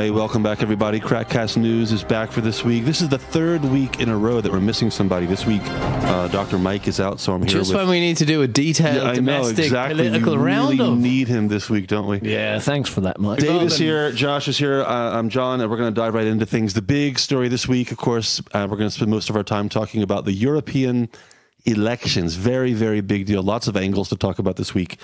Hey, welcome back, everybody. KrakCast News is back for this week. This is the third week in a row that we're missing somebody. This week, uh, Dr. Mike is out, so I'm here Just with. when we need to do a detailed Yeah, I know domestic exactly. political we really roundup. need him this week, don't we? Yeah, thanks for that, Mike. Dave is here. Josh is here. Uh, I'm John, and we're going to dive right into things. The big story this week, of course, uh, we're going to spend most of our time talking about the European elections. Very, very big deal. Lots of angles to talk about this week.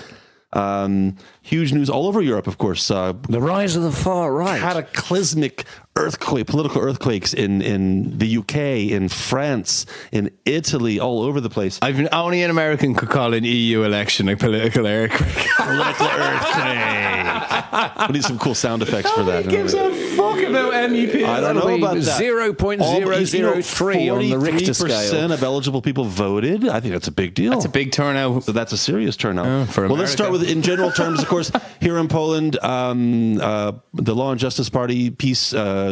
Um, huge news all over Europe, of course. Uh, The rise of the far right. cataclysmic earthquake, political earthquakes in, in the UK, in France, in Italy, all over the place. I've only an American could call an EU election a political earthquake. Political earthquake. we need some cool sound effects for that. Gives a fuck about MEP. I don't know That'll be about that. 0.003 on the Richter scale. percent of eligible people voted. I think that's a big deal. That's a big turnout. So that's a serious turnout. for well, let's start with, in general terms, of course, here in Poland, um, uh, the Law and Justice Party PiS. Uh,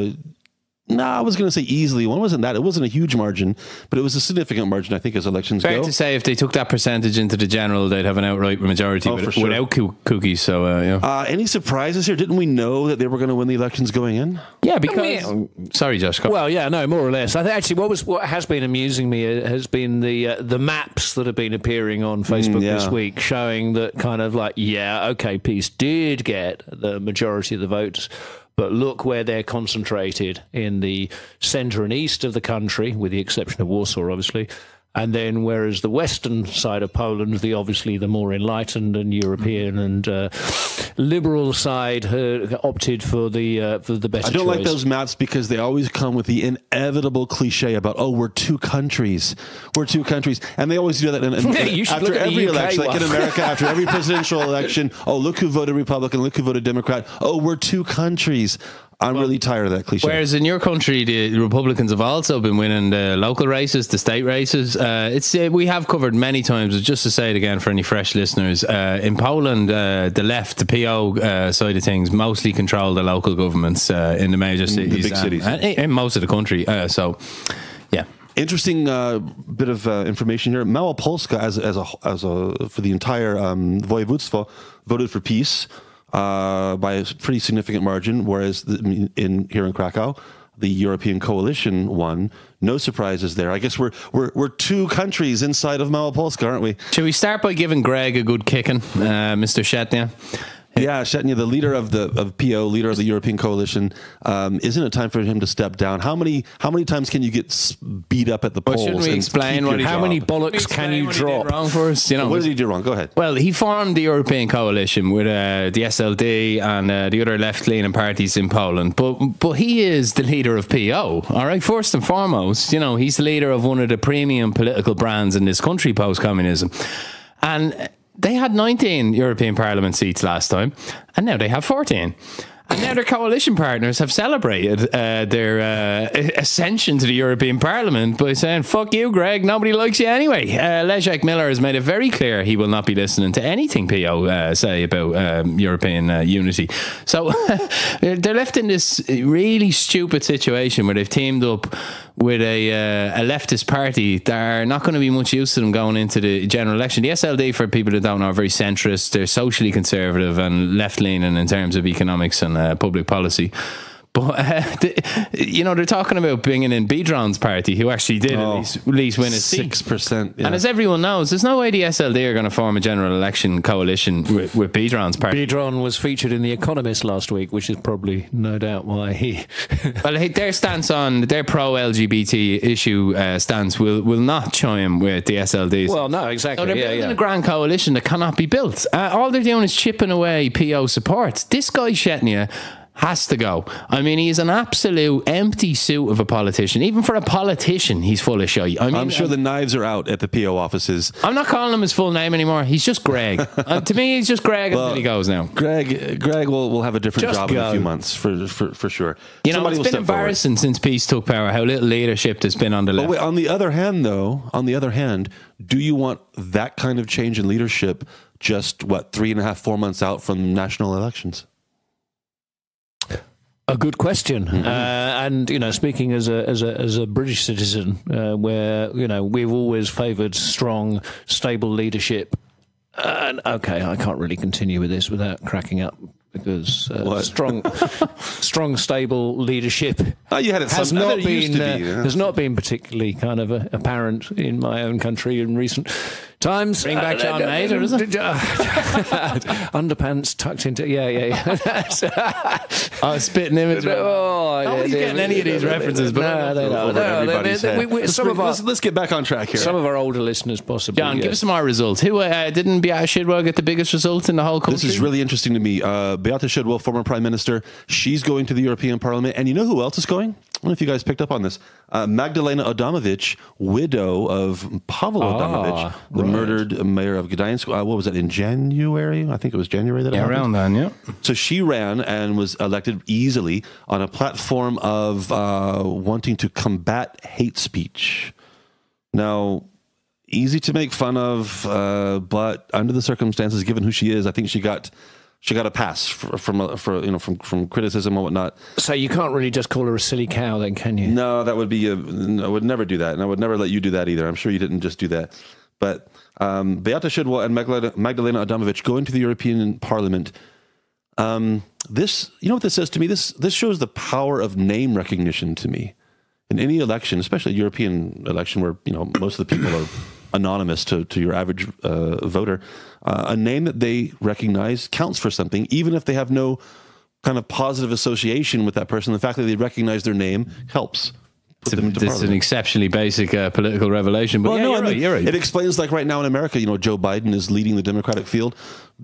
no, I was going to say easily. One wasn't that. It wasn't a huge margin, but it was a significant margin. I think as elections Fair go. to say, if they took that percentage into the general, they'd have an outright majority Oh, with- for sure. without coo- Kukiz. So, uh, yeah. Uh, any surprises here? Didn't we know that they were going to win the elections going in? yeah, because. Sorry, Josh. Well, yeah, no, more or less. I think actually, what was what has been amusing me uh, has been the uh, the maps that have been appearing on Facebook yeah. this week, showing that kind of like, yeah, okay, PiS did get the majority of the votes, but look where they're concentrated in the centre and east of the country, with the exception of Warsaw, obviously. And then, whereas the western side of Poland, the obviously the more enlightened and European and uh, liberal side, uh, opted for the uh, for the better. I don't like those maps because they always come with the inevitable cliche about, oh, we're two countries. We're two countries. And they always do that. You after look at the every election, like in. America, after every presidential election, oh, look who voted Republican, look who voted Democrat. Oh, we're two countries. I'm really tired of that cliche. Whereas in your country, the Republicans have also been winning the local races, the state races. Uh, it's uh, we have covered many times. Just to say it again for any fresh listeners, uh, in Poland, uh, the left, the PO uh, side of things, mostly control the local governments uh, in the major cities, big and- cities. and in most of the country. Uh, so, yeah. Interesting uh, bit of uh, information here. Małopolska, as as a as a for the entire um, województwo, voted for PiS uh, by a pretty significant margin, whereas the, in here in Krakow, the European coalition won. No surprises there. I guess we're we're we're two countries inside of Małopolska, aren't we? Should we start by giving Greg a good kicking, uh, Mr. Schetyna? Yeah, Schetyna, the leader of the of PO, leader of the European coalition, um, isn't it time for him to step down? How many how many times can you get s- beat up at the Well, polls? shouldn't we and explain what he- How job? many bollocks can you Explain what drop? wrong for us? You know, What did he do wrong? Go ahead. Well, he formed the European coalition with uh, the SLD and uh, the other left-leaning parties in Poland. But but he is the leader of PO. All right, first and foremost, you know, he's the leader of one of the premium political brands in this country post-communism, and they had 19 European Parliament seats last time, and now they have 14. And now their coalition partners have celebrated uh, their uh, ascension to the European Parliament by saying, fuck you, Greg, nobody likes you anyway. Uh, Leszek Miller has made it very clear he will not be listening to anything PO uh, say about um, European uh, unity. So they're left in this really stupid situation where they've teamed up with a, uh, a leftist party that are not going to be much use to them going into the general election. The SLD, for people that don't know, are very centrist. They're socially conservative and left leaning in terms of economics and uh, public policy. But uh, the, you know they're talking about bringing in Biedron's party, who actually did at, least, at least win a seat. Six percent. And as everyone knows, there's no way the SLD are going to form a general election coalition with, with Biedron's party. Biedron was featured in The Economist last week, which is probably no doubt why he. Well, hey, their stance on their pro LGBT issue uh, stance will will not chime with the SLDs. well, no, So exactly. they're yeah, building yeah. a grand coalition that cannot be built. Uh, all they're doing is chipping away PO support. This guy Schetyna has to go. I mean, he's an absolute empty suit of a politician. Even for a politician, he's full of shit. I mean, I'm sure the knives are out at the PO offices. I'm not calling him his full name anymore. He's just Greg. uh, to me, he's just Greg until he goes now. Greg, Greg will, will have a different Just job in a few months for for, for sure. You know, Somebody it's will been step forward. embarrassing since PiS took power. How little leadership there's been on the But left. wait, on the other hand, though, on the other hand, do you want that kind of change in leadership just what three and a half, four months out from national elections? A good question. Uh, and you know, speaking as a as a as a British citizen, uh, where you know we've always favoured strong, stable leadership. And okay, I can't really continue with this without cracking up because uh, strong, strong, stable leadership Oh, you had it has some- not thought it used been to uh, be, yeah. has not been particularly kind of apparent in my own country in recent times. Bring back John Major, is it? Underpants tucked into yeah yeah yeah. Oh, spitting image. oh, Nobody's yeah, getting any of these references, but no, they Over don't. No, everybody's they- they- we- we- Let's some of our let's, let's get back on track here. some of our older listeners possibly. John, give us some more results. Who uh, didn't Beata Szydło get the biggest result in the whole country? This is really interesting to me. Uh, Beata Szydło, former prime minister, she's going to the European Parliament, and you know who else is going? I don't know if you guys picked up on this. Uh, Magdalena Adamowicz, widow of Pavel Adamowicz, the right. murdered mayor of Gdańsk. Uh, what was that in January? I think it was January that yeah, around then, yeah. So she ran and was elected easily on a platform of uh, wanting to combat hate speech. Now, easy to make fun of, uh, but under the circumstances, given who she is, I think she got she got a pass for, from uh, for you know from from criticism and whatnot. So you can't really just call her a silly cow, then, can you? No, that would be a, I would never do that, and I would never let you do that either. I'm sure you didn't just do that, but um, Beata Szydło and Magdalena, Magdalena Adamowicz going to the European Parliament. Um, this, you know what this says to me? This this shows the power of name recognition to me. In any election, especially a European election, where you know most of the people are anonymous to, to your average uh, voter, uh, a name that they recognize counts for something, even if they have no kind of positive association with that person. The fact that they recognize their name helps. Into This is an exceptionally basic uh, political revelation, but Well, yeah, no, you're, I right, you're right. it explains like right now in America, you know, Joe Biden is leading the Democratic field.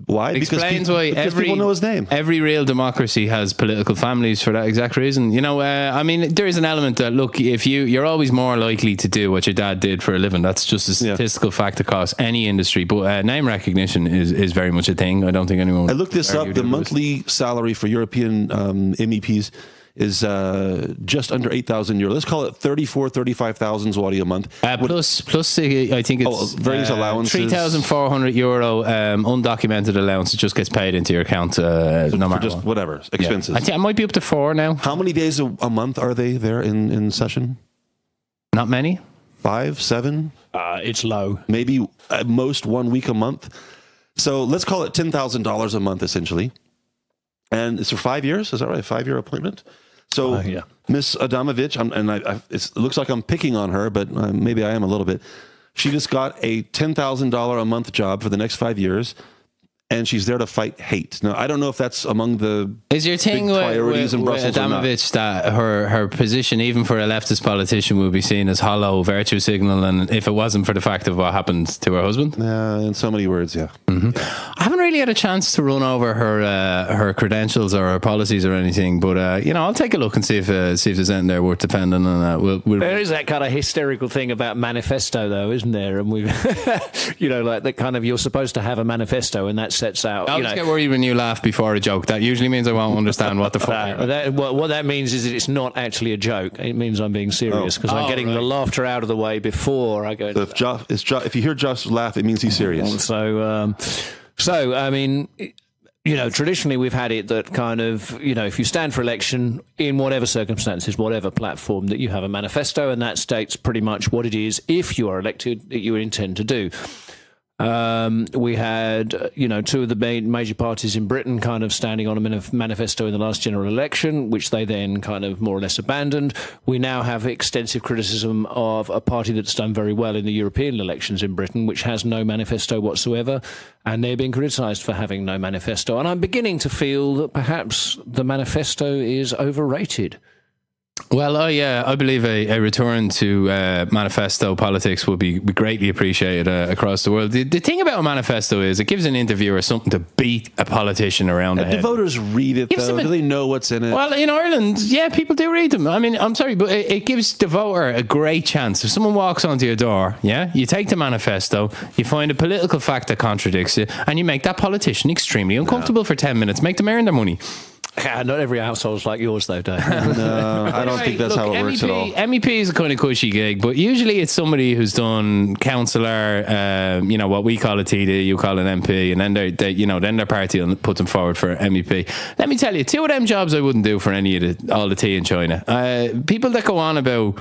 Why? explains people, why because every people know his name. Every real democracy has political families for that exact reason. You know, uh, I mean, there is an element that look, if you you're always more likely to do what your dad did for a living. That's just a Yeah. statistical fact across any industry. But uh, name recognition is is very much a thing. I don't think anyone. I looked this up. The monthly salary for European um, MEPs is uh, just under 8,000 euro. Let's call it 34, 35,000 zloty a month. Uh, plus, plus, uh, I think it's Oh, various allowances. Three thousand four hundred euro um, undocumented allowance. It just gets paid into your account, uh, no matter just what. whatever, Yeah. expenses. I think I might be up to four now. How many days a, a month are they there in, in session? Not many. Five, seven? Uh, it's low. maybe at most one week a month. So let's call it ten thousand dollars a month, essentially. And it's for five years. Is that right? A Five year appointment. So Uh, yeah. Miss Adamowicz, I'm, and I, I, it's, it looks like I'm picking on her, but uh, maybe I am a little bit. She just got a ten thousand dollar a month job for the next five years, and she's there to fight hate. Now I don't know if that's among the Is your thing big with, priorities with, in with Brussels or not. Adamowicz that her, her position, even for a leftist politician, will be seen as hollow virtue signal? And if it wasn't for the fact of what happened to her husband, Uh, in so many words, yeah. I haven't really had a chance to run over her uh, her credentials or her policies or anything. But uh, you know, I'll take a look and see if uh, see if there's anything there worth defending. And we'll, we'll There is that kind of hysterical thing about manifesto, though, isn't there? And we, you know, like that kind of you're supposed to have a manifesto, and that sets out. I'll you know, get worried when you laugh before a joke. That usually means I won't understand what the fuck. That, what, what that means is that it's not actually a joke. It means I'm being serious because I'm Oh, getting right. the laughter out of the way before I go. So if Josh, it's jo- if you hear Josh laugh, it means he's serious. So, um, so I mean, you know, traditionally we've had it that kind of, you know, if you stand for election in whatever circumstances, whatever platform, that you have a manifesto, and that states pretty much what it is, if you are elected, that you intend to do. Um, we had, you know, two of the major parties in Britain kind of standing on a manif- manifesto in the last general election, which they then kind of more or less abandoned. We now have extensive criticism of a party that's done very well in the European elections in Britain, which has no manifesto whatsoever, and they're being criticised for having no manifesto. And I'm beginning to feel that perhaps the manifesto is overrated. Well, I uh, I believe a, a return to uh, manifesto politics would be, be greatly appreciated uh, across the world. The, the thing about a manifesto is it gives an interviewer something to beat a politician around the Do head. voters read it though? a- Do they know what's in it? Well, in Ireland, yeah, people do read them. I mean, I'm sorry, but it, it gives the voter a great chance. If someone walks onto your door, yeah, you take the manifesto, you find a political fact that contradicts it, and you make that politician extremely uncomfortable for 10 minutes. Make them earn their money. Ah, Not every household's like yours, though, Dave. no, I don't think that's how it works at all. MEP is a kind of cushy gig, but usually it's somebody who's done councillor, um, you know, what we call a TD, you call an MP, and then they, they you know, then their party will put them forward for MEP. Let me tell you, two of them jobs I wouldn't do for any of the all the tea in China. Uh, people that go on about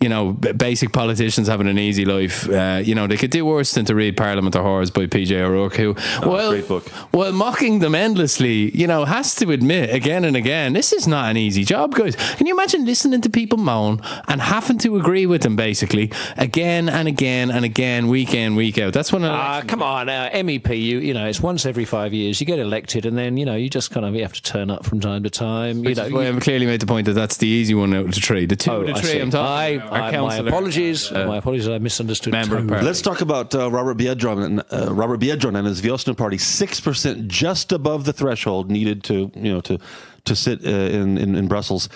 you know, basic politicians having an easy life. Uh, you know, they could do worse than to read Parliament of Whores by PJ O'Rourke, who, well, great book. while mocking them endlessly, you know, has to admit again and again, this is not an easy job, guys. Can you imagine listening to people moan and having to agree with them basically again and again and again, week in, week out? That's when Ah, come on, uh, MEP. You you know, it's once every five years. You get elected, and then you know you just kind of you have to turn up from time to time. You Which know, is why I've clearly made the point that that's the easy one out of the three. The two Oh, out of the three. I'm talking I- about are I- my apologies. uh, my apologies. I misunderstood. member of totally. Let's talk about uh, Robert Biedron and uh, Robert Biedron and his Wiosna party. Six percent, just above the threshold needed to you know to to sit uh, in, in in Brussels.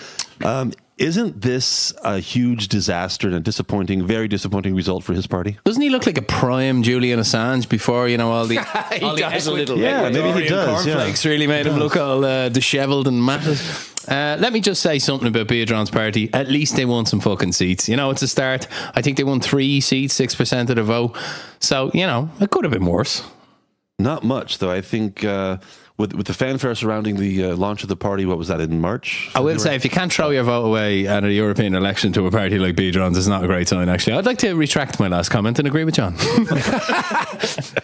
Um, isn't this a huge disaster and a disappointing, very disappointing result for his party? Doesn't he look like a prime Julian Assange before you know all the He all the a little. Yeah, maybe he Ecuadorian does, yeah. Cornflakes really made him look all uh, dishevelled and matted. Uh, let me just say something about Biedron's party. At least they won some fucking seats. You know, it's a start. I think they won three seats, six percent of the vote. So you know, it could have been worse. Not much, though. I think uh, with with the fanfare surrounding the uh, launch of the party, what was that in March? I will say, if you can't throw your vote away at a European election to a party like Biedron's, it's not a great sign, actually. I'd like to retract my last comment and agree with John.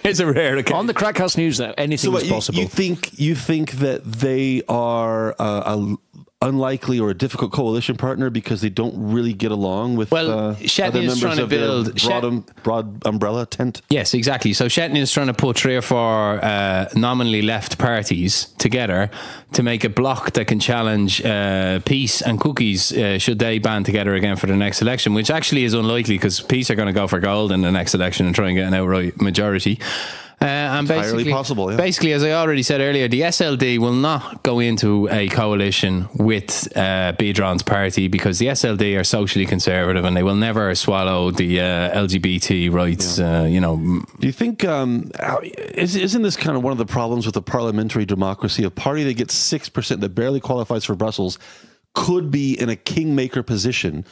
it's a rare occasion. On the Crackhouse News, now anything So what, is you, possible. you think you think that they are uh, a unlikely or a difficult coalition partner because they don't really get along with Well, uh, other is members trying to build- broad, Shet- um, broad umbrella tent. Yes, exactly. So Schetyna is trying to put three or four uh, nominally left parties together to make a block that can challenge uh, PiS and Kukiz uh, should they band together again for the next election, which actually is unlikely because PiS are going to go for gold in the next election and try and get an outright majority. Uh, and Entirely basically, possible, yeah. basically, as I already said earlier, the SLD will not go into a coalition with uh, Biedron's party because the SLD are socially conservative and they will never swallow the uh, LGBT rights. Uh, you know, Do you think um, isn't this kind of one of the problems with the parliamentary democracy? A party that gets six percent that barely qualifies for Brussels could be in a kingmaker position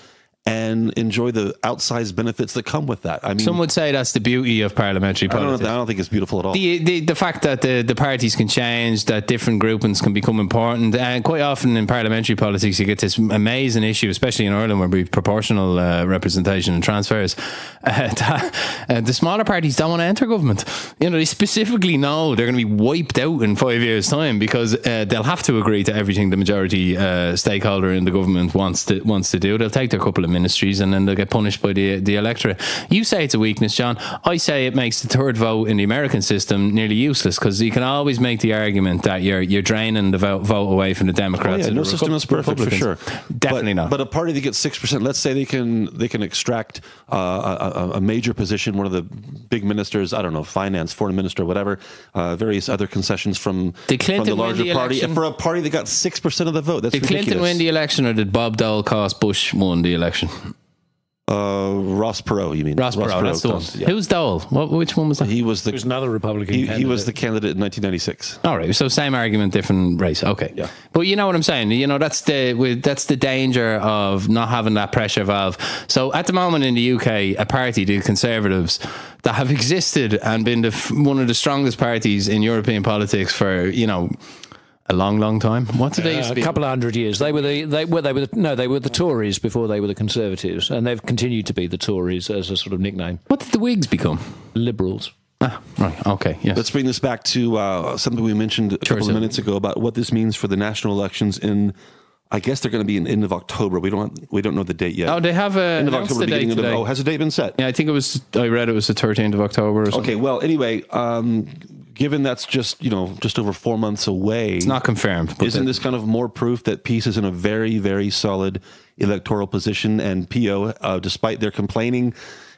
and enjoy the outsized benefits that come with that. I mean, Some would say that's the beauty of parliamentary I don't, politics. I don't think it's beautiful at all. The, the the fact that the, the parties can change, that different groupings can become important, and quite often in parliamentary politics, you get this amazing issue, especially in Ireland, where we have proportional uh, representation and transfers. Uh, that, uh, the smaller parties don't want to enter government. You know, they specifically know they're going to be wiped out in five years' time because uh, they'll have to agree to everything the majority uh, stakeholder in the government wants to wants to do. They'll take their couple of ministries and then they'll get punished by the the electorate. You say it's a weakness, John. I say it makes the third vote in the American system nearly useless because you can always make the argument that you're you're draining the vote, vote away from the Oh, Democrats. yeah, no the system is perfect for sure. Definitely but, not. But a party that gets six percent, let's say they can they can extract uh, a, a- a major position, one of the big ministers, I don't know, finance, foreign minister, whatever, uh, various other concessions from, from Clinton the larger the party. And for a party that got six percent of the vote, that's did Clinton ridiculous. win the election or did Bob Dole cost Bush won the election? Uh, Ross Perot, you mean? Ross Perot, that's the one. yeah. Who's Dole? What, which one was that? He was the There's another Republican. he, he was the candidate. candidate in 1996. All right, so same argument, different race. Okay, Yeah. But you know what I'm saying. You know that's the with, that's the danger of not having that pressure valve. So at the moment in the UK, a party, the Conservatives, that have existed and been the, one of the strongest parties in European politics for you know a long, long time. What did they used Uh, to a couple of hundred years. They were the they were they were the, no they were the Tories before they were the Conservatives, and they've continued to be the Tories as a sort of nickname. What did the Whigs become? Liberals. Ah, right. Okay. Yes. Let's bring this back to uh, something we mentioned a couple of minutes ago about what this means for the national elections in. I guess they're going to be in end of October. We don't we don't know the date yet. oh, they have a end of October, the beginning of. November. Oh, has a date been set? yeah, I think it was. I read it was the 13th of October. Or something. Okay. Well, anyway, um, given that's just you know just over four months away, It's not confirmed. But isn't this kind of more proof that PiS is in a very very solid electoral position and PO, uh, despite their complaining,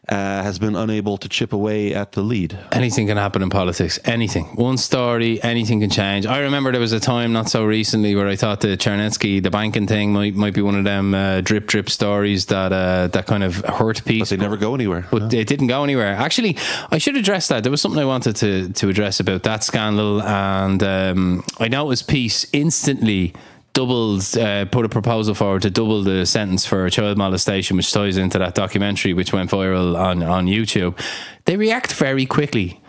uh, has been unable to chip away at the lead. Anything can happen in politics. Anything. One story, anything can change. I remember there was a time not so recently where I thought the Czarnecki, the banking thing, might might be one of them uh, drip drip stories that uh, that kind of hurt PiS. They never go anywhere. but it didn't go anywhere. Actually, I should address that. There was something I wanted to to address about that scandal, and um, I noticed PiS instantly doubled, uh, put a proposal forward to double the sentence for child molestation, which ties into that documentary which went viral on on YouTube. They react very quickly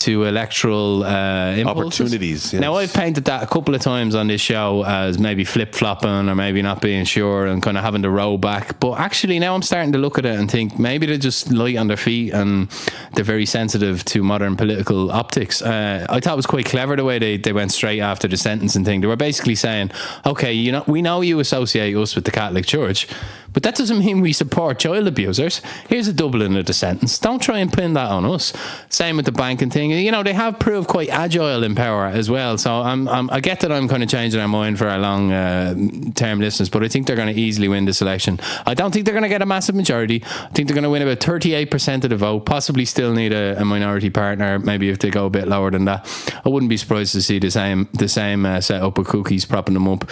to electoral uh, impulses. Opportunities, yes. Now, I've painted that a couple of times on this show as maybe flip flopping or maybe not being sure and kind of having to roll back. But actually, now I'm starting to look at it and think maybe they're just light on their feet and they're very sensitive to modern political optics. Uh, I thought it was quite clever the way they, they went straight after the sentencing thing. They were basically saying, okay, you know, we know you associate us with the Catholic Church, but that doesn't mean we support child abusers. Here's a doubling of the sentence. Don't try and pin that on us. Same with the banking thing. You know, they have proved quite agile in power as well. So I'm, I'm I get that I'm kind of changing our mind for our long uh, term listeners, but I think they're going to easily win this election. I don't think they're going to get a massive majority. I think they're going to win about 38% of the vote, possibly still need a, a minority partner, maybe if they go a bit lower than that. I wouldn't be surprised to see the same, the same uh, setup of Kukiz propping them up.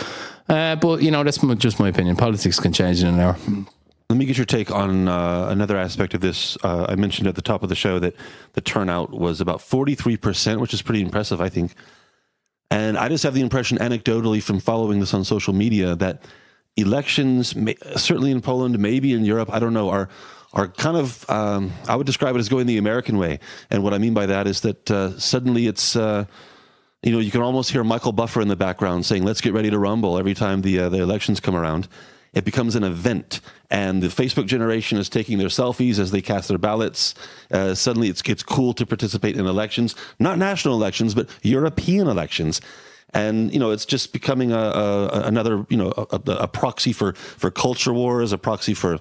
Uh, but, you know, that's just my opinion. Politics can change in an hour. Let me get your take on uh, another aspect of this. Uh, I mentioned at the top of the show that the turnout was about 43%, which is pretty impressive, I think. And I just have the impression, anecdotally, from following this on social media, that elections, may, certainly in Poland, maybe in Europe, I don't know, are are kind of um, I would describe it as going the American way. And what I mean by that is that uh, suddenly it's uh, you know you can almost hear Michael Buffer in the background saying "Let's get ready to rumble" every time the uh, the elections come around. It becomes an event, and the Facebook generation is taking their selfies as they cast their ballots. Uh, suddenly, it's it's cool to participate in elections, not national elections, but European elections and you know it's just becoming a, a another you know a, a, proxy for for culture wars, a proxy for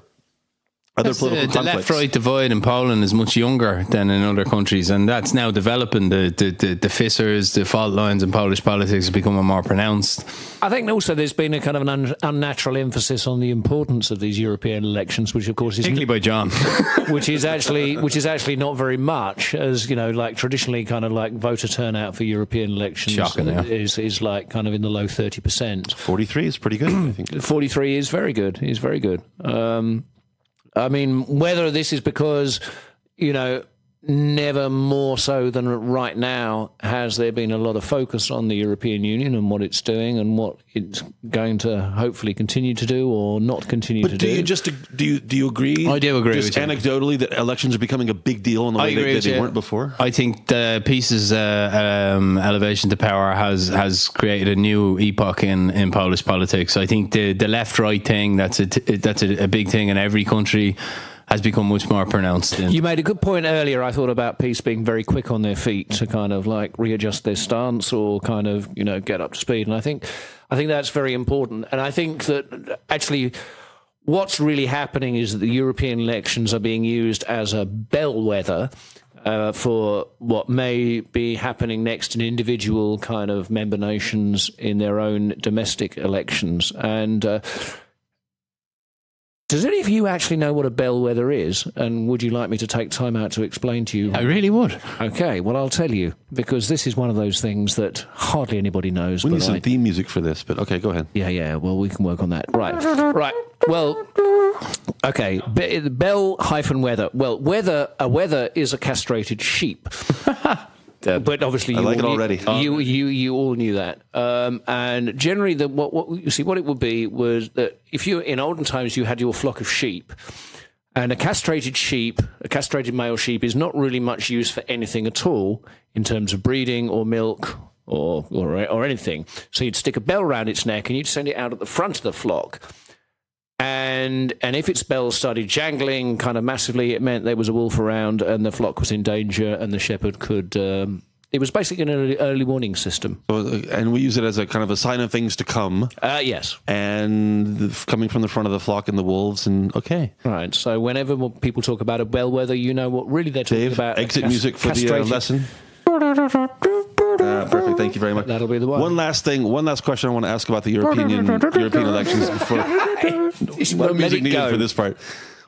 other That's the, political the conflicts. left-right divide in Poland is much younger than in other countries, and that's now developing. The the, the, the fissures, the fault lines in Polish politics are becoming more pronounced. I think also there's been a kind of an un- unnatural emphasis on the importance of these European elections, which of course is Particularly by John. which is actually which is actually not very much, as you know, like traditionally, kind of like voter turnout for European elections Shocking, yeah. is is like kind of in the low thirty percent. Forty three is pretty good, I think. Forty three is very good. Is very good. Um, I mean, whether this is because you know. Never more so than right now has there been a lot of focus on the European Union and what it's doing and what it's going to hopefully continue to do or not continue to But do do. you just do you do you agree? I do agree Just with you. anecdotally, that elections are becoming a big deal in the I way agree they, that they you. weren't before. I think the pieces uh, um, elevation to power has has created a new epoch in, in Polish politics. I think the the left right thing that's a t- that's a, a big thing in every country has become much more pronounced. In, You made a good point earlier. I thought about PiS being very quick on their feet to kind of like readjust their stance or kind of you know get up to speed. And I think I think that's very important. And I think that actually. What's really happening is that the European elections are being used as a bellwether uh, for what may be happening next in individual kind of member nations in their own domestic elections. And uh, does any of you actually know what a bellwether is? And would you like me to take time out to explain to you? I really would. Okay, well, I'll tell you because this is one of those things that hardly anybody knows. We need some I- theme music for this, but okay, go ahead. yeah, yeah. Well, we can work on that. Right, right. Well, okay. Be- Bell hyphen weather. Well, weather. A weather is a castrated sheep. But obviously, you like all it knew- You, you, you all knew that. Um, and generally, the, what, what you see, what it would be was that if you in olden times you had your flock of sheep, and a castrated sheep, a castrated male sheep, is not really much use for anything at all in terms of breeding or milk or, or, or anything. So you'd stick a bell round its neck and you'd send it out at the front of the flock. And and if its bells started jangling kind of massively, it meant there was a wolf around and the flock was in danger, and the shepherd could. Um, it was basically an early, early warning system. So, uh, and we use it as a kind of a sign of things to come, Uh, yes, and the, coming from the front of the flock and the wolves. And okay, right. So whenever people talk about a bellwether, you know what really they're talking Dave, about. exit cas- music for the uh, lesson. Uh, perfect. Thank you very much. That'll be the one. One last thing. One last question I want to ask about the European European elections before. no Let music it needed go. for this part.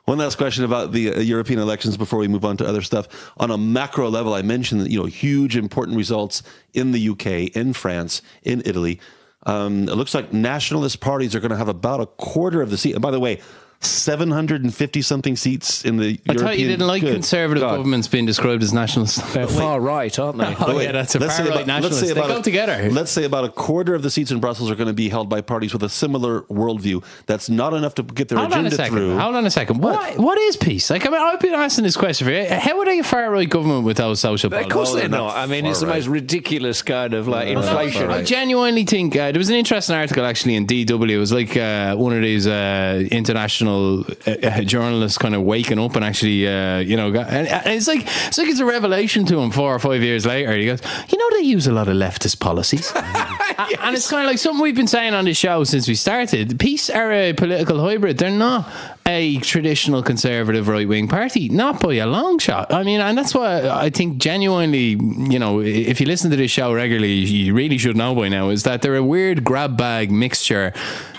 One last question about the uh, European elections before we move on to other stuff. On a macro level, I mentioned that you know huge important results in the UK, in France, in Italy. Um, it looks like nationalist parties are going to have about a quarter of the seat. And by the way, 750 something seats in the I European. thought you didn't like Good conservative God. governments being described as nationalists. They're far right, aren't they? Oh, yeah, that's a Let's say far right about- let's nationalist. say They go a- together. Let's say about a quarter of the seats in Brussels are going to be held by parties with a similar worldview. That's not enough to get their Hold on a agenda second. through. Hold on a second. What what is PiS? Like I mean, I've been asking this question for you. How are they a far right government with those social Of course they're they're not. not I mean, it's the far most ridiculous kind of like No, inflation. far I genuinely think uh, there was an interesting article actually in DW. It was like uh, one of these uh, international uh, uh, journalists kind of waking up and actually, uh, you know, got, and, and it's like it's like it's a revelation to him four or five years later. He goes, you know, they use a lot of leftist policies, A- and it's kind of like something we've been saying on this show since we started. PiS are a political hybrid. They're not a traditional conservative right wing party, not by a long shot. I mean, and that's why I think genuinely, you know, if you listen to this show regularly, you really should know by now is that they're a weird grab bag mixture,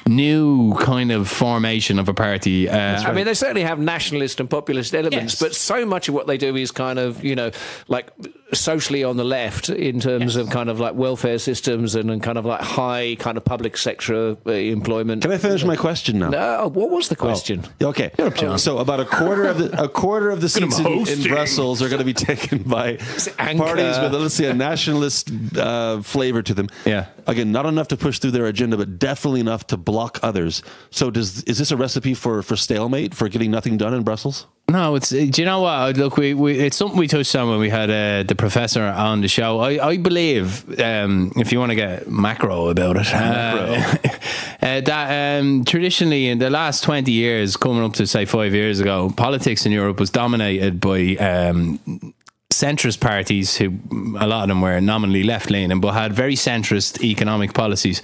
new kind of formation of a party. Uh, I mean, they certainly have nationalist and populist elements, Yes. but so much of what they do is kind of, you know, like socially on the left in terms of kind of like welfare systems and, and kind of like high kind of public sector uh, employment. Can I finish my question now? No, what was the question? Okay, so about a quarter of the a quarter of the seats in, in. Brussels are going to be taken by parties with let's say a nationalist uh, flavor to them. Yeah. Again, not enough to push through their agenda, but definitely enough to block others. So, does is this a recipe for for stalemate for getting nothing done in Brussels? No, it's. Do you know what? Look, we, we it's something we touched on when we had uh, the professor on the show. I, I believe, um, if you want to get macro about it, uh, uh, that um, traditionally in the last twenty years, coming up to say five years ago, politics in Europe was dominated by. Um, centrist parties who a lot of them were nominally left leaning but had very centrist economic policies.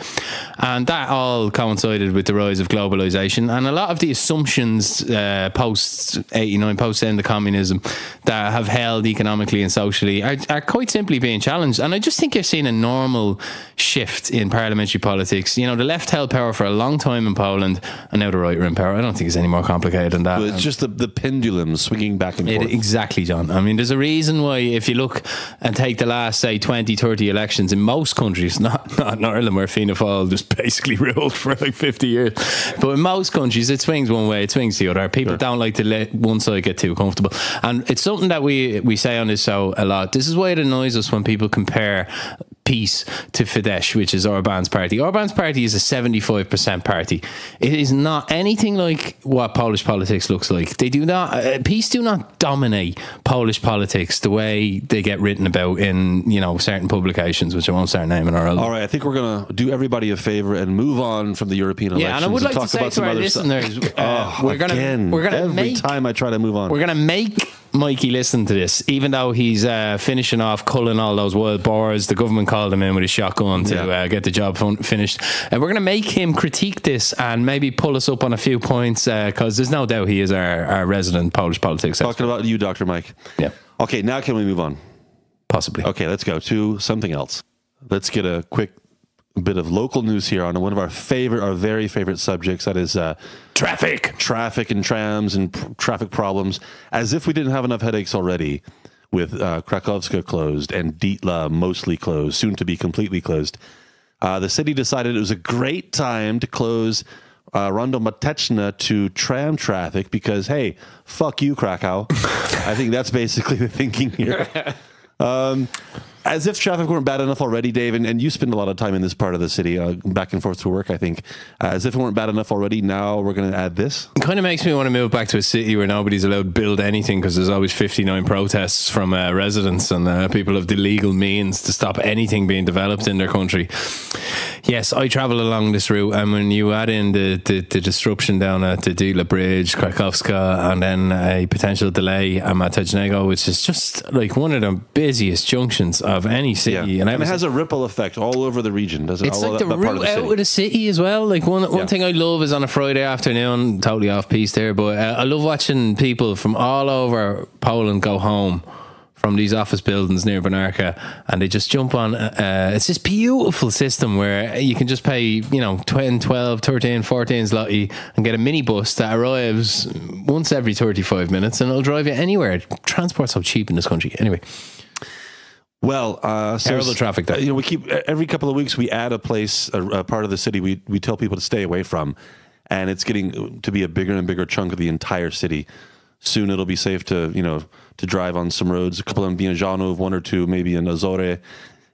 And that all coincided with the rise of globalization. And a lot of the assumptions uh, post 89 post end of communism that have held economically and socially are, are quite simply being challenged. And I just think you're seeing a normal shift in parliamentary politics. You know the left held power for a long time in Poland and now the right are in power. I don't think it's any more complicated than that. But it's just the, the pendulum swinging back and it, forth. exactly, John. I mean, there's a reason why, if you look and take the last, say, 20, 30 elections in most countries, not, not in Ireland, where Fianna Fáil just basically ruled for like 50 years, but in most countries, it swings one way, it swings the other. People don't like to let one side get too comfortable. And it's something that we, we say on this show a lot. This is why it annoys us when people compare PiS to Fidesz, which is Orban's party. Orban's party is a 75% party. It is not anything like what Polish politics looks like. They do not, uh, PiS do not dominate Polish politics the way they get written about in, you know, certain publications, which I won't start naming or. All right, I think we're going to do everybody a favor and move on from the European elections. Yeah, and I would like to talk say about to some our listeners, uh, Oh, we're gonna again, we're gonna every make time I try to move on. We're going to make Mikey listen to this, even though he's uh, finishing off culling all those wild boars. The government called him in with a shotgun to Yeah. uh, get the job fun- finished. And we're going to make him critique this and maybe pull us up on a few points because there's no doubt he is our, our resident Polish politics expert. Talking about you, Dr. Mike. Yeah. Okay, now can we move on? Possibly. Okay, let's go to something else. Let's get a quick bit of local news here on one of our favorite, our very favorite subjects. That is uh, Traffic. traffic and trams and p- traffic problems. As if we didn't have enough headaches already with uh, Krakowska closed and Dietla mostly closed, soon to be completely closed. Uh, the city decided it was a great time to close uh, Rondo Matechna to tram traffic because, hey, fuck you, Krakow. I think that's basically the thinking here. Um, as if traffic weren't bad enough already, Dave, and, and you spend a lot of time in this part of the city, uh, back and forth to work, I think. Uh, as if it weren't bad enough already, now we're going to add this. It kind of makes me want to move back to a city where nobody's allowed to build anything because there's always 59 protests from uh, residents and uh, people have the legal means to stop anything being developed in their country. Yes, I travel along this route, and when you add in the, the, the disruption down at the Dila Bridge, Krakowska, and then a potential delay at Matecznego, which is just like one of the busiest junctions of any city. And, I it has a ripple effect all over the region, doesn't it? it's all like that- the of out city. of the city as well. Like one one Yeah. thing I love is on a Friday afternoon, totally off piece there, but uh, I love watching people from all over Poland go home from these office buildings near Bonarka and they just jump on. Uh, it's this beautiful system where you can just pay, you know, 10, 12, 13, 14 zloty and get a minibus that arrives once every 35 minutes and it'll drive you anywhere. Transport's so cheap in this country. Anyway. Well, uh, so Terrible traffic, uh, You know, we keep every couple of weeks we add a place, a, a part of the city we we tell people to stay away from, and it's getting to be a bigger and bigger chunk of the entire city. Soon it'll be safe to you know to drive on some roads, a couple in Bianjano, one or two maybe in Azore,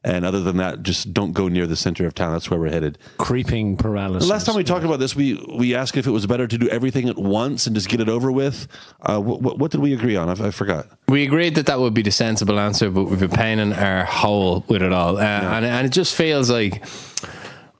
and other than that, just don't go near the center of town. That's where we're headed. Creeping paralysis. The last time we talked about this, we we asked if it was better to do everything at once and just get it over with. Uh, what, what did we agree on? I, I forgot. We agreed that that would be the sensible answer, but we've been paining our hole with it all, uh, and and it just feels like.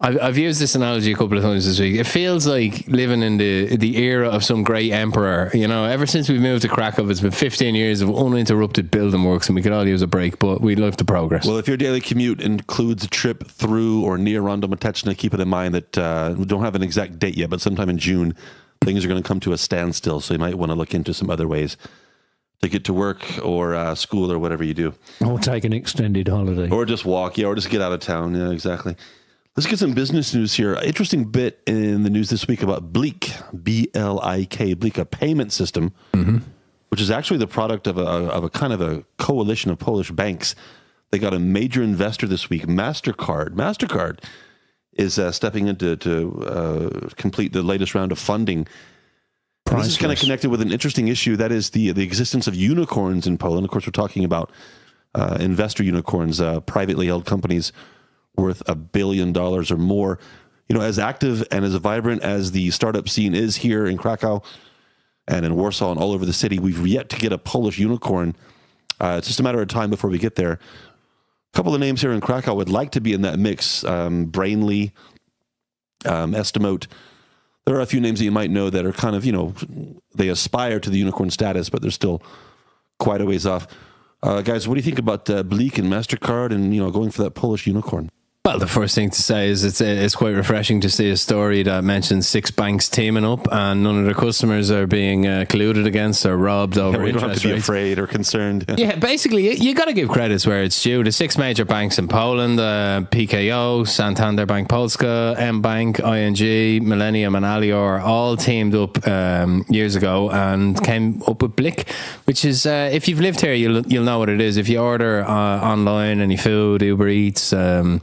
I've, I've used this analogy a couple of times this week. It feels like living in the the era of some great emperor. You know, ever since we moved to Krakow, it's been 15 years of uninterrupted building works, and we could all use a break. But we love the progress. Well, if your daily commute includes a trip through or near Rondo Matechna, keep it in mind that uh, we don't have an exact date yet, but sometime in June, things are going to come to a standstill. So you might want to look into some other ways to get to work or uh, school or whatever you do, Or take an extended holiday. or just walk, yeah, or just get out of town. Yeah, exactly. Let's get some business news here. Interesting bit in the news this week about BLIK, B L I K, BLIK, a payment system, which is actually the product of a, of a kind of a coalition of Polish banks. They got a major investor this week, MasterCard. MasterCard is uh, stepping in to, to uh, complete the latest round of funding. This is kind of connected with an interesting issue that is the the existence of unicorns in Poland. Of course, we're talking about uh, investor unicorns, uh, privately held companies worth a billion dollars or more. You know, as active and as vibrant as the startup scene is here in Krakow and in Warsaw and all over the city, we've yet to get a Polish unicorn. Uh, it's just a matter of time before we get there. A couple of names here in Krakow would like to be in that mix. Um, Brainly, um, Estimote. There are a few names that you might know that are kind of, you know, they aspire to the unicorn status, but they're still quite a ways off. Uh, guys, what do you think about uh, BLIK and Mastercard, and you know, going for that Polish unicorn? Well, the first thing to say is it's it's quite refreshing to see a story that mentions six banks teaming up and none of their customers are being uh, colluded against or robbed over we don't have to be rates. afraid or concerned. Yeah, basically, you, you got to give credits where it's due. The six major banks in Poland, uh, PKO, Santander Bank Polska, mBank, ING, Millennium, and Alior, all teamed up um, years ago and came up with BLIK, which is, uh, if you've lived here, you'll, you'll know what it is. If you order uh, online any food, Uber Eats, um,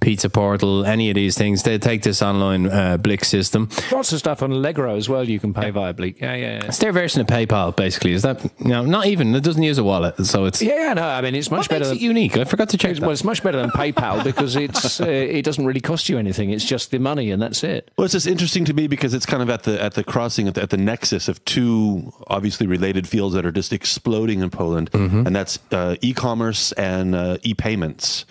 Pizza Portal, any of these things, they take this online uh, BLIK system. Lots of stuff on Allegro as well. You can pay via BLIK. Yeah, yeah, yeah. It's their version of PayPal, basically. Is that, you know, not even, it doesn't use a wallet. So it's, Yeah, yeah, no. I mean, it's much what better. makes Than, it unique? I forgot to check that. well, it's much better than PayPal because it's uh, it doesn't really cost you anything. It's just the money, and that's it. Well, it's just interesting to me because it's kind of at the at the crossing at the, at the nexus of two obviously related fields that are just exploding in Poland, and that's uh, e-commerce and uh, e-payments.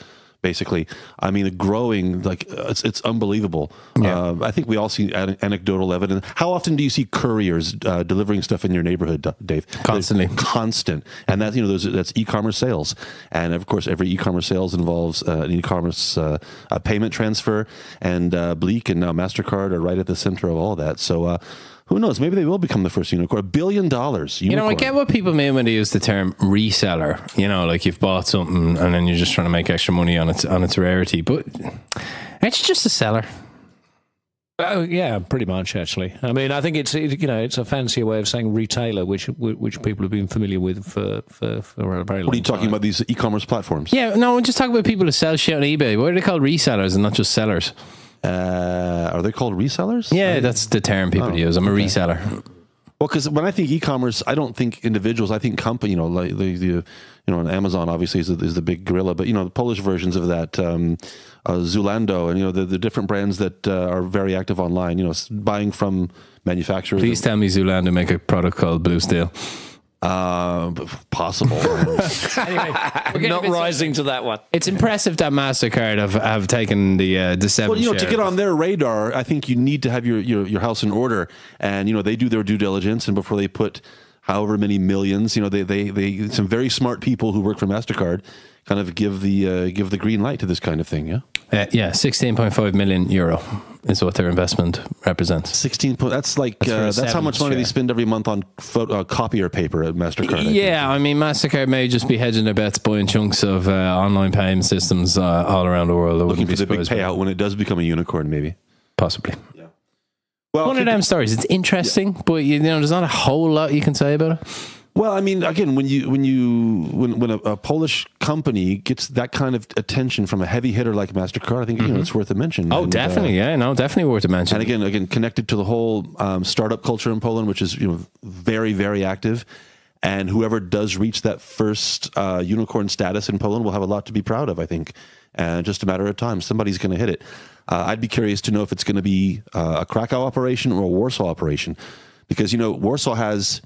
Basically, I mean, the growing like uh, it's it's unbelievable. Uh, I think we all see an- anecdotal evidence. How often do you see couriers uh, delivering stuff in your neighborhood, Dave? Constantly. They're constant, and that you know those that's e-commerce sales, and of course every e-commerce sales involves uh, an e-commerce uh, a payment transfer, and uh, BLIK and now Mastercard are right at the center of all that. So. Who knows? Maybe they will become the first unicorn. A billion dollars. Unicorn. You know, I unicorn. get what people mean when they use the term reseller. You know, like you've bought something and then you're just trying to make extra money on its on its rarity, but it's just a seller. Oh yeah, pretty much actually. I mean, I think it's it, you know it's a fancier way of saying retailer, which which people have been familiar with for for, for a very long. What are you talking about? These e-commerce platforms? Yeah, no, we're just talking about people who sell shit on eBay. Why are they called resellers and not just sellers? Uh, are they called resellers? Yeah, that's the term people use. I'm a reseller. Well, because when I think e-commerce, I don't think individuals. I think company. You know, like the, the you know, and Amazon obviously is the, is the big gorilla, but you know, the Polish versions of that, um, uh, Zalando, and you know, the, the different brands that uh, are very active online. You know, buying from manufacturers. Please tell me Zoolander make a product called Blue Steel. Uh, possible. not rising to that one. It's impressive that Mastercard have, have taken the uh, the seven. well, you know, to get on their radar, I think you need to have your, your your house in order, and you know, they do their due diligence, and before they put however many millions, you know, they they they some very smart people who work for Mastercard kind of give the uh, give the green light to this kind of thing. Yeah. Uh, yeah, sixteen point five million euro is what their investment represents. 16 po- that's like That's uh, that's how much money they spend every month on photo, uh, copier paper at mastercard I. Yeah, I mean, Mastercard may just be hedging their bets, buying chunks of uh, online payment systems uh, all around the world. I looking for the big by- payout when it does become a unicorn maybe possibly. well One of them stories. It's interesting, but you know, there's not a whole lot you can say about it. Well, I mean, again, when you when you when when a, a Polish company gets that kind of attention from a heavy hitter like Mastercard, I think you know it's worth a mention. Oh, And, uh, definitely. yeah, no, definitely worth a mention. and again, again, connected to the whole um, startup culture in Poland, which is you know very very active. And whoever does reach that first uh, unicorn status in Poland will have a lot to be proud of, I think. And just a matter of time, somebody's going to hit it. Uh, I'd be curious to know if it's going to be uh, a Krakow operation or a Warsaw operation, because you know Warsaw has,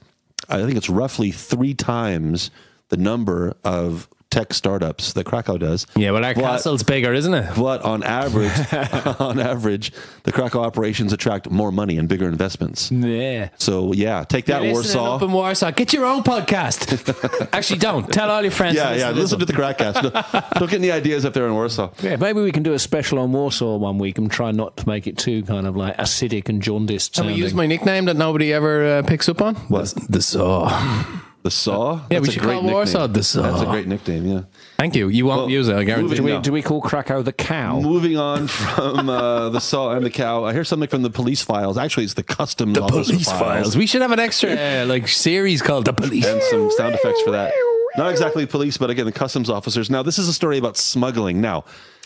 I think it's roughly three times the number of tech startups that Krakow does. yeah, well, our But- castle's bigger, isn't it? but on average, on average, the Krakow operations attract more money and bigger investments. Yeah. So yeah, take that You're listening Warsaw. up in Warsaw. Get your own podcast. Actually, don't tell all your friends. yeah, yeah. this Listen to one. the KrakCast. No, don't get any ideas up there in Warsaw. Yeah, maybe we can do a special on Warsaw one week and try not to make it too kind of like acidic and jaundiced. Can we sounding. use my nickname that nobody ever uh, picks up on? What? The, the Saw. The Saw. Yeah, we That's a should great call nickname. Warsaw the Saw. That's a great nickname. Yeah. Thank you. You won't Well, use it, I guarantee. moving- do, we, do we call Krakow the cow? Moving on from uh, the Saw and the Cow, I hear something from the police files. Actually, it's the customs officer Police files. We should have an extra uh, like series called the Police. and some sound effects for that. Not exactly police, but again, the customs officers. Now, this is a story about smuggling. Now,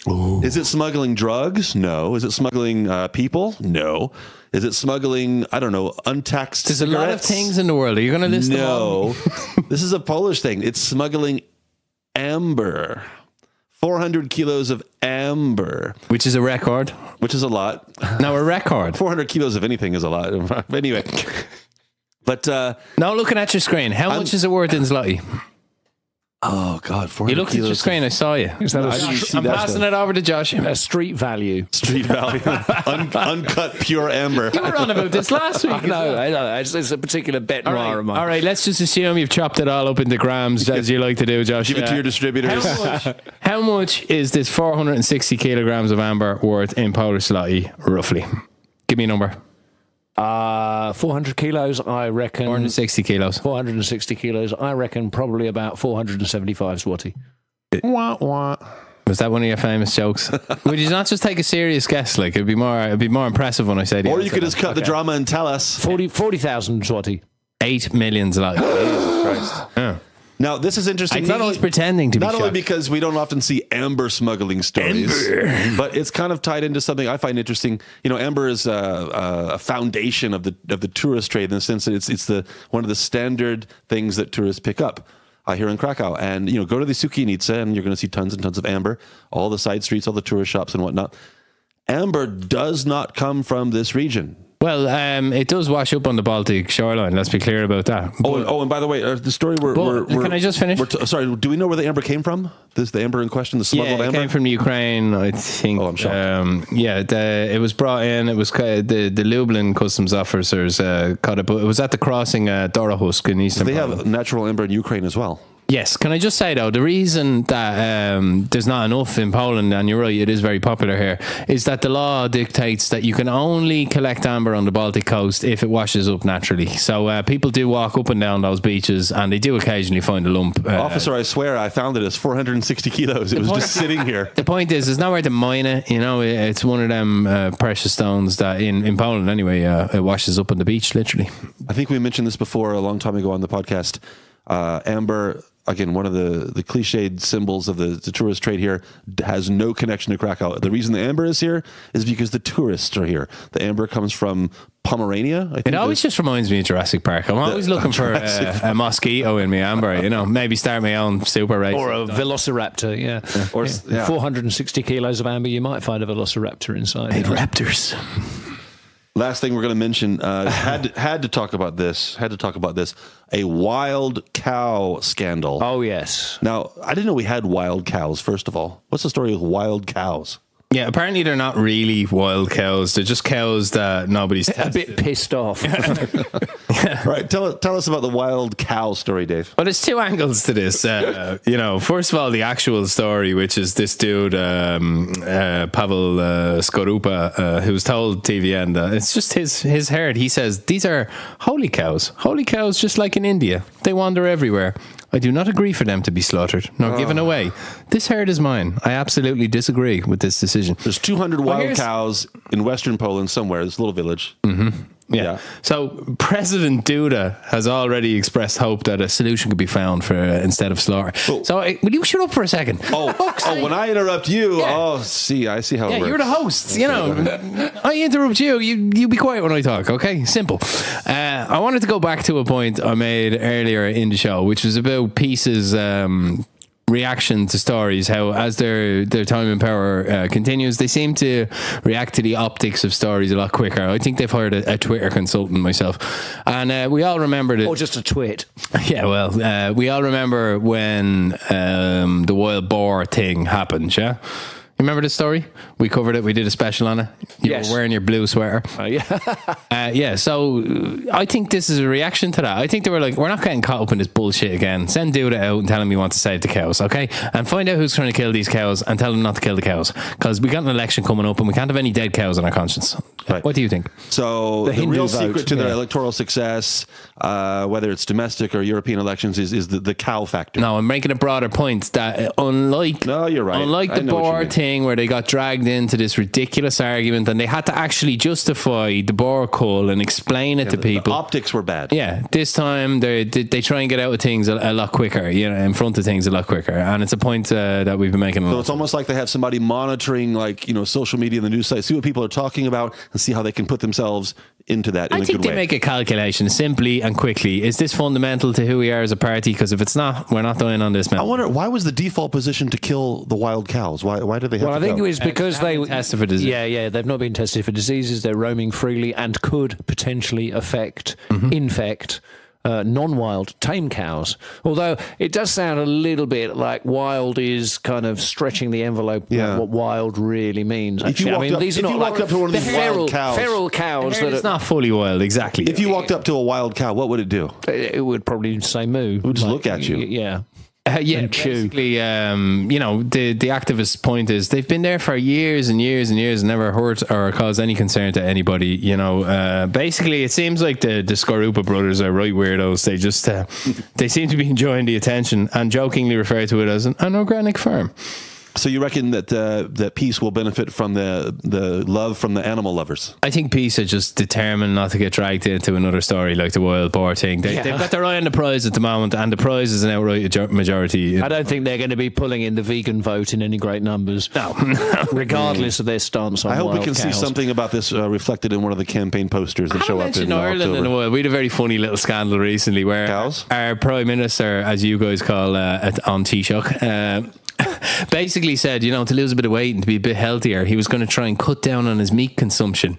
is it smuggling drugs? No. Is it smuggling uh, people? No. Is it smuggling? I don't know. Untaxed. There's a lot of things in the world. Are you going to list? No. this is a Polish thing. It's smuggling amber. 400 kilos of amber, Which is a record. which is a lot. Now a record. 400 kilos of anything is a lot. anyway. But uh, Now looking at your screen, how much is it worth in zloty? Oh god, You looked at kilos your screen. I saw you. Is that I a, didn't str- see I'm that passing stuff. it over to Josh. A street value? street value, Un- uncut pure amber. were on about this last week. No, I know. It's, it's a particular bet All noir right, of mine. all right, let's just assume you've chopped it all up into grams as you like to do, Josh. Give it to Uh, your distributors. How much, how much is this 460 kilograms of amber worth in Polish zloty, roughly? Give me a number. Uh, 400 kilos, I reckon. 460 kilos. 460 kilos, I reckon probably about 475 zloty. wah, wah. Was that one of your famous jokes? Would you not just take a serious guess? Like it'd be more, it'd be more impressive when I say the Or you could just cut the drama and tell us. 40 40,000 zloty. eight million zloty. Yeah. Now, this is interesting. think not only, pretending to be not only because we don't often see amber smuggling stories, but it's kind of tied into something I find interesting. You know, amber is a, a foundation of the of the tourist trade in the sense that it's it's the one of the standard things that tourists pick up. Uh, here in Krakow, and you know, go to the Sukiennice, and you're going to see tons and tons of amber, all the side streets, all the tourist shops, and whatnot. Amber does not come from this region. Well, um, it does wash up on the Baltic shoreline. Let's be clear about that. Oh, and, oh, and by the way, uh, the story we're, we're, we're can I just finish? we're t- sorry, do we know where the amber came from? This the amber in question, the yeah, smuggled it amber. came from Ukraine, I think. Oh, I'm shocked. Um, yeah, the, it was brought in. It was the the Lublin customs officers uh, caught it, but it was at the crossing uh, Dorohusk in Eastern. they Poland. have natural amber in Ukraine as well. Yes, can I just say though, the reason that um, there's not enough in Poland, and you're right, it is very popular here, is that the law dictates that you can only collect amber on the Baltic coast if it washes up naturally. So uh, people do walk up and down those beaches, and they do occasionally find a lump. Uh, Officer, I swear, I found it as 460 kilos. It was point- just sitting here. the point is, there's nowhere to mine it. You know, it- it's one of them uh, precious stones that in, in Poland anyway, uh, it washes up on the beach, literally. I think we mentioned this before a long time ago on the podcast. Uh, amber, again, one of the, the cliched symbols of the, the tourist trade here, has no connection to Krakow. The reason the amber is here is because the tourists are here. The amber comes from Pomerania. I think It always just reminds me of Jurassic Park. I'm always looking for uh, a mosquito in my amber. You know, maybe start my own super race. Or a velociraptor, yeah. Or- Yeah. yeah. 460 kilos of amber, you might find a velociraptor inside. Hey, raptors. Last thing we're going to mention uh, had to, had to talk about this. Had to talk about this. A wild cow scandal. Oh, yes. Now I didn't know we had wild cows. First of all, what's the story with wild cows? Yeah, apparently they're not really wild cows. They're just cows that nobody's A tested. bit pissed off. right. tell tell us about the wild cow story, Dave. Well, there's two angles to this. Uh, you know, first of all, the actual story, which is this dude, um, uh, Pavel uh, Skorupa, uh, who was told TVN that it's just his his herd. He says these are holy cows, holy cows, just like in India. They wander everywhere. I do not agree for them to be slaughtered nor ah. given away. This herd is mine. I absolutely disagree with this decision. There's 200 wild cows in western Poland somewhere. This little village. Mm-hmm. Yeah. Yeah. So President Duda has already expressed hope that a solution could be found for uh, instead of slaughter. So uh, will you shut up for a second? Oh, oh, when I interrupt you, Yeah. oh, see, I see how Yeah, it works. you're the host. You know, I interrupt you. You you be quiet when I talk. Okay, simple. Uh, I wanted to go back to a point I made earlier in the show, which was about PiS's. Um, reaction to stories how as their their time in power uh, continues they seem to react to the optics of stories a lot quicker. I think they've hired a, a twitter consultant myself. And uh, we all remember that Or just a tweet yeah, well, uh, we all remember when um, the wild boar thing happened, yeah? You remember the story? We covered it. We did a special on it. You Yes. were wearing your blue sweater. Uh, yeah. Uh, yeah, so uh, I think this is a reaction to that. I think they were like, we're not getting caught up in this bullshit again. Send Duda out and tell him we want to save the cows, okay? And find out who's trying to kill these cows and tell them not to kill the cows. Because we got an election coming up and we can't have any dead cows on our conscience. Right. What do you think? So the, Hindu real vote, secret to their yeah. electoral success, uh, whether it's domestic or European elections, is, is the, the cow factor. No, I'm making a broader point that uh, unlike No, you're right. unlike I the know what boar mean. Thing where they got dragged into this ridiculous argument and they had to actually justify the boar cull and explain it to The people. optics were bad. yeah, this time they they try and get out of things a, a lot quicker, you know, in front of things a lot quicker, and it's a point uh, that we've been making. A So it's almost like they have somebody monitoring, like you know, social media and the news site, see what people are talking about, and see how they can put themselves into that in I think they way. make a calculation simply and quickly. Is this fundamental to who we are as a party? Because if it's not, we're not dying on this I wonder why was the default position to kill the wild cows? Why? Why did they have Well, I think go? it was because haven't they been tested for disease. Yeah, yeah, they've not been tested for diseases. They're roaming freely and could potentially affect, Mm-hmm. infect. Uh, non-wild tame cows. Although it does sound a little bit like wild is kind of stretching the envelope. of Yeah. What wild really means. If you actually. I walked mean, up- these are not like up to one of the these wild feral, cows- feral cows that it's are, not fully wild, exactly. if you walked up to a wild cow, what would it do? it would probably say moo. It would just look at you. Yeah. Uh, yeah, basically, um, you know, the the activist point is they've been there for years and years and years, and never hurt or caused any concern to anybody. You know, uh, basically, it seems like the the Skorupa brothers are right weirdos. They just uh, they seem to be enjoying the attention and jokingly refer to it as an, an organic farm. So you reckon that uh, that PiS will benefit from the the love from the animal lovers? I think PiS are just determined not to get dragged into another story like the wild boar thing. They, Yeah. They've got their eye on the prize at the moment, and the prize is an outright majority. I don't think they're going to be pulling in the vegan vote in any great numbers. No. regardless of their stance on I hope we wild can see something about this uh, reflected in one of the campaign posters that show up in Ireland in a while. We had a very funny little scandal recently where Cows? our prime minister, as you guys call uh, on Taoiseach, uh, basically said, you know, to lose a bit of weight and to be a bit healthier, he was going to try and cut down on his meat consumption.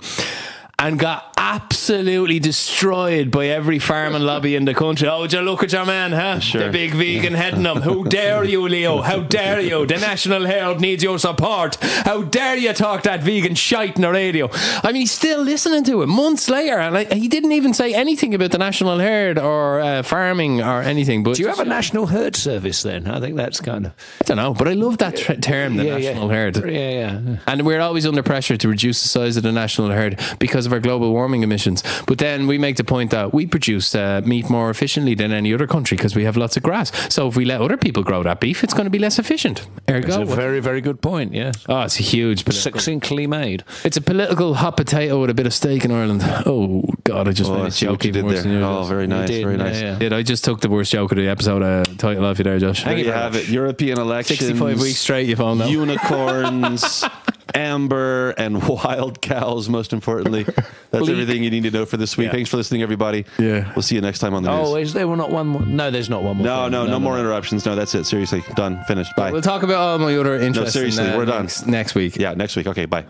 And got absolutely destroyed by every farming lobby in the country. Oh, would you look at your man, huh? Sure. The big vegan heading them. How dare you, Leo? How dare you? The National Herd needs your support. How dare you talk that vegan shite on the radio? I mean, he's still listening to it months later, and I, he didn't even say anything about the National Herd or uh, farming or anything. But Do you have a national herd service then? I think that's kind of I don't know, but I love that term, the yeah, National yeah. Herd. Yeah, yeah. And we're always under pressure to reduce the size of the national herd because of our global warming emissions. But then we make the point that we produce uh, meat more efficiently than any other country because we have lots of grass. So if we let other people grow that beef, it's going to be less efficient. It's Ergo, a very, very good point. Yeah, oh, it's a huge. Political, succinctly made. it's a political hot potato with a bit of steak in Ireland. Oh God, I just Oh, I made a see joke you even did worse there. Oh, very nice, did, very nice. yeah. Did I just took the worst joke of the episode uh, title off you there, Josh? There you you very have it. European elections. 65 weeks straight, you found out. Unicorns, amber, and wild cows. Most importantly, that's everything you need to know for this week. Yeah. Thanks for listening, everybody. Yeah. we'll see you next time on the news. Oh, is there not one more? No, there's not one more. no, thing. no, no, more interruptions. No, that's it. Seriously, done, finished. Bye. We'll talk about all my other interests. seriously, in, uh, we're done. next, next week. yeah, next week. Okay, bye.